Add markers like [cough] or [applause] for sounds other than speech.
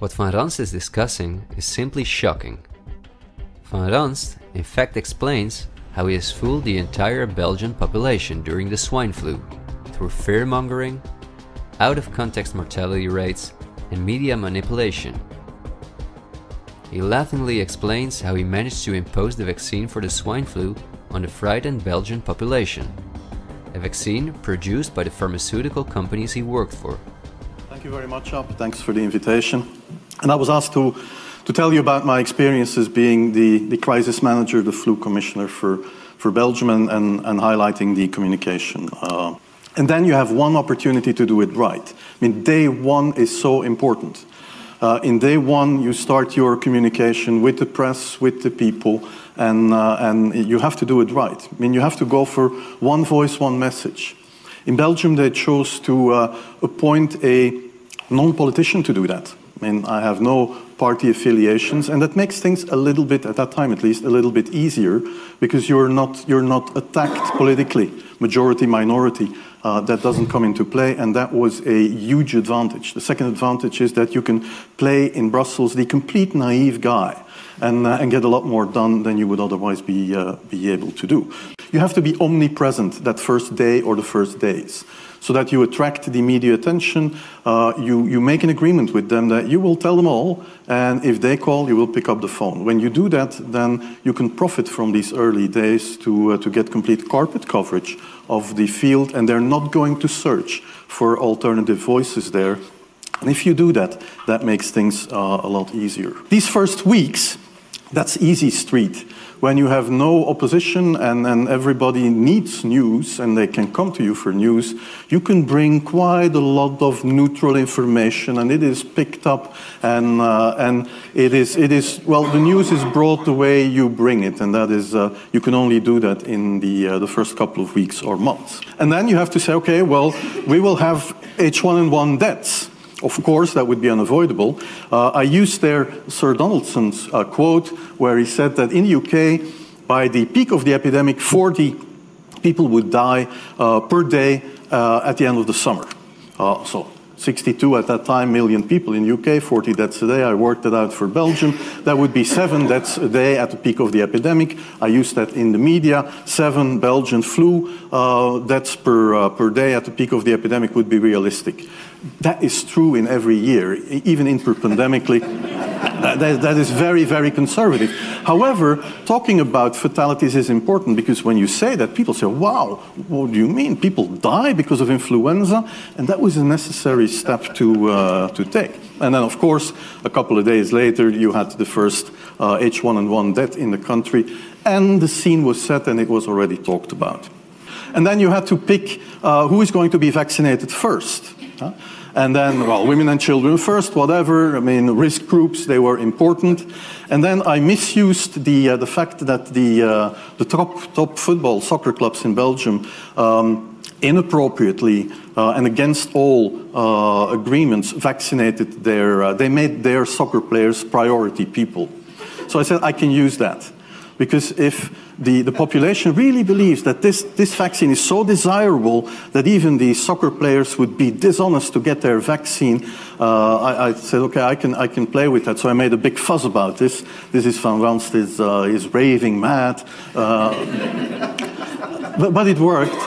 What Van Ranst is discussing is simply shocking. Van Ranst, in fact, explains how he has fooled the entire Belgian population during the swine flu through fear mongering, out of context mortality rates, and media manipulation. He laughingly explains how he managed to impose the vaccine for the swine flu on the frightened Belgian population, a vaccine produced by the pharmaceutical companies he worked for. Thank you very much, Ab. Thanks for the invitation. And I was asked to, to tell you about my experiences being the, the crisis manager, the flu commissioner for, for Belgium, and, and, and highlighting the communication. Uh, and then you have one opportunity to do it right. I mean, day one is so important. Uh, in day one, you start your communication with the press, with the people, and, uh, and you have to do it right. I mean, you have to go for one voice, one message. In Belgium, they chose to uh, appoint a non-politician to do that. I mean, I have no party affiliations, and that makes things a little bit, at that time at least, a little bit easier because you're not, you're not attacked politically, majority, minority. Uh, that doesn't come into play, and that was a huge advantage. The second advantage is that you can play in Brussels the complete naive guy and, uh, and get a lot more done than you would otherwise be, uh, be able to do. You have to be omnipresent that first day or the first days so that you attract the media attention. Uh, you, you make an agreement with them that you will tell them all, and if they call, you will pick up the phone. When you do that, then you can profit from these early days to, uh, to get complete carpet coverage of the field, and they're not going to search for alternative voices there. And if you do that, that makes things uh, a lot easier. These first weeks, that's easy street when you have no opposition and, and everybody needs news and they can come to you for news, you can bring quite a lot of neutral information and it is picked up and, uh, and it, is, it is, well, the news is brought the way you bring it and that is, uh, you can only do that in the, uh, the first couple of weeks or months. And then you have to say, okay, well, we will have H1N1 deaths. Of course, that would be unavoidable. Uh, I used there Sir Donaldson's uh, quote where he said that in the UK, by the peak of the epidemic, 40 people would die uh, per day uh, at the end of the summer. Uh, so 62 at that time million people in UK, 40 deaths a day. I worked it out for Belgium. That would be seven deaths a day at the peak of the epidemic. I used that in the media. Seven Belgian flu uh, deaths per, uh, per day at the peak of the epidemic would be realistic that is true in every year, even interpandemically. That, that is very, very conservative. However, talking about fatalities is important because when you say that, people say, wow, what do you mean? People die because of influenza? And that was a necessary step to, uh, to take. And then, of course, a couple of days later, you had the first uh, H1N1 death in the country, and the scene was set and it was already talked about. And then you had to pick uh, who is going to be vaccinated first. Huh? And then, well, women and children first, whatever. I mean, risk groups, they were important. And then I misused the, uh, the fact that the, uh, the top, top football soccer clubs in Belgium um, inappropriately uh, and against all uh, agreements vaccinated their, uh, they made their soccer players priority people. So I said, I can use that. Because if the, the population really believes that this, this vaccine is so desirable that even the soccer players would be dishonest to get their vaccine, uh, I, I, said, okay, I can, I can play with that. So I made a big fuss about this. This is Van Ranst is, uh, is raving mad. Uh, [laughs] but, but it worked.